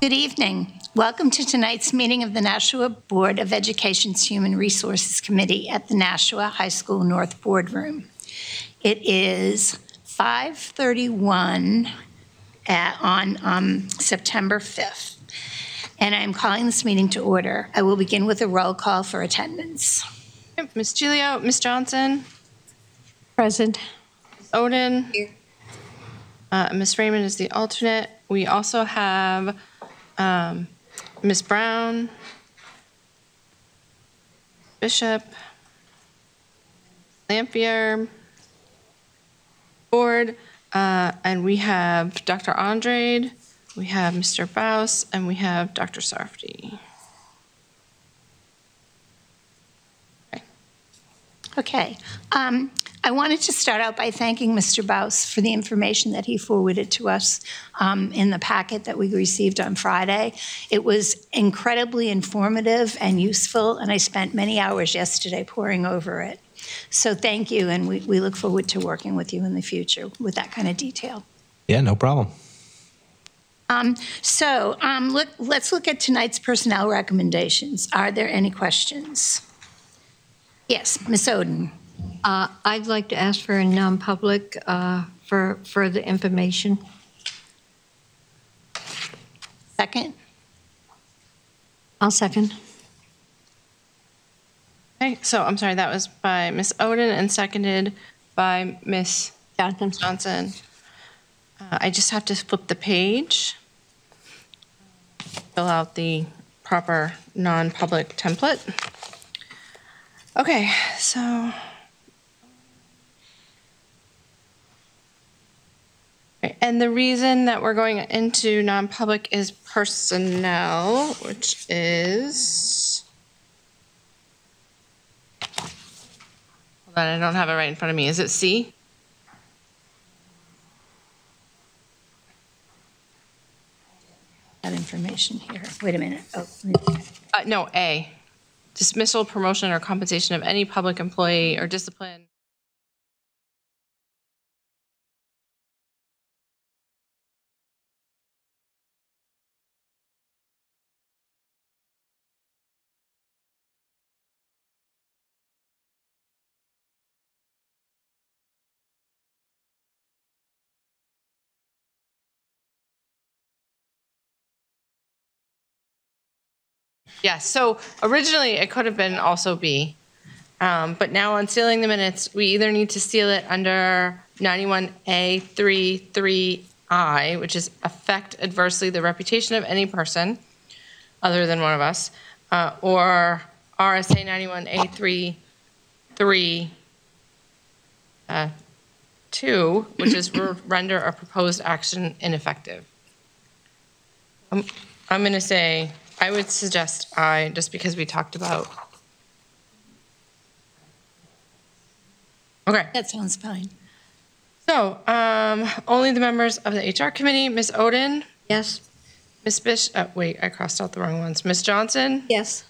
Good evening. Welcome to tonight's meeting of the Nashua Board of Education's Human Resources Committee at the Nashua High School North Boardroom. It is 5:31 at- on um, September 5th, and I'm calling this meeting to order. I will begin with a roll call for attendance. Ms. Gilio, Ms. Johnson, Present. Oden. Uh, Ms. Raymond is the alternate. We also have um, Ms. Brown, Bishop, Lampier, Board, uh, and we have Dr. Andrade, we have Mr. Baus, and we have Dr. Sarfty. Okay. Um, I wanted to start out by thanking Mr. Baus for the information that he forwarded to us um, in the packet that we received on Friday. It was incredibly informative and useful, and I spent many hours yesterday poring over it. So thank you, and we, we look forward to working with you in the future with that kind of detail. Yeah, no problem. Um, so um, look, let's look at tonight's personnel recommendations. Are there any questions? Yes, Ms. Oden. Uh, I'd like to ask for a non-public uh, for further information. Second? I'll second. Okay, so I'm sorry, that was by Ms. Oden and seconded by Ms. Jonathan? Johnson. Uh, I just have to flip the page, fill out the proper non-public template. Okay, so. And the reason that we're going into non-public is personnel, which is. Hold on, I don't have it right in front of me. Is it C? That information here. Wait a minute. Oh, Uh, no, A. Dismissal, promotion, or compensation of any public employee or discipline. Yeah, so originally it could have been also B. Um, but now on sealing the minutes, we either need to seal it under 91A33I, which is affect adversely the reputation of any person other than one of us, uh, or RSA 91A33 uh, 2, which is render a proposed action ineffective. I'm, I'm going to say, I would suggest I, just because we talked about. Okay, That sounds fine. so, um, only the members of the HR committee, Ms. Oden, Yes? Ms. Bish, uh, wait, I crossed out the wrong ones, Ms. Johnson, Yes.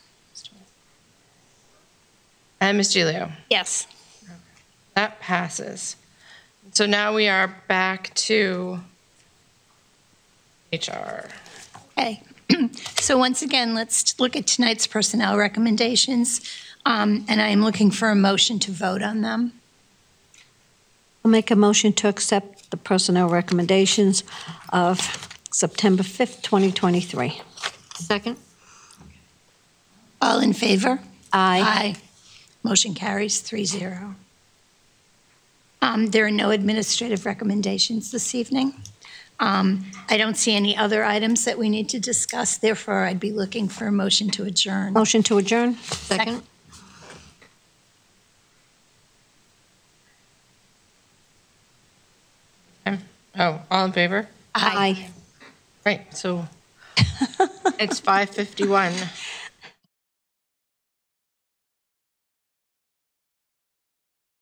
and Ms. Gilio. Yes. That passes. So now we are back to HR. Okay. So once again, let's look at tonight's personnel recommendations, um, and I am looking for a motion to vote on them. I'll make a motion to accept the personnel recommendations of September 5th, 2023. Second? All in favor? Aye. Aye. Motion carries 3-0. Um, There are no administrative recommendations this evening. Um, I don't see any other items that we need to discuss, therefore I'd be looking for a motion to adjourn. Motion to adjourn? Second? Oh, all in favor? Aye. Right, so it's 5:51.